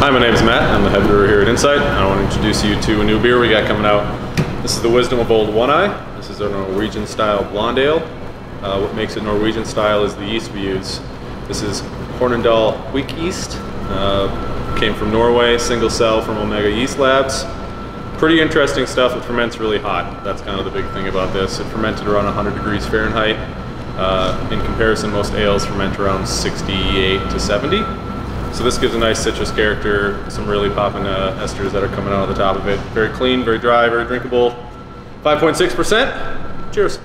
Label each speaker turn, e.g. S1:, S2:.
S1: Hi, my name is Matt. I'm the head brewer here at Insight. I want to introduce you to a new beer we got coming out. This is the Wisdom of Old One Eye. This is a Norwegian style blonde ale. Uh, what makes it Norwegian style is the yeast we use. This is Hornindal Kveik Yeast. Uh, came from Norway, single cell from Omega Yeast Labs. Pretty interesting stuff. It ferments really hot. That's kind of the big thing about this. It fermented around 100 degrees Fahrenheit. Uh, in comparison, most ales ferment around 68 to 70. So this gives a nice citrus character, some really popping uh, esters that are coming out of the top of it. Very clean, very dry, very drinkable. 5.6%. Cheers.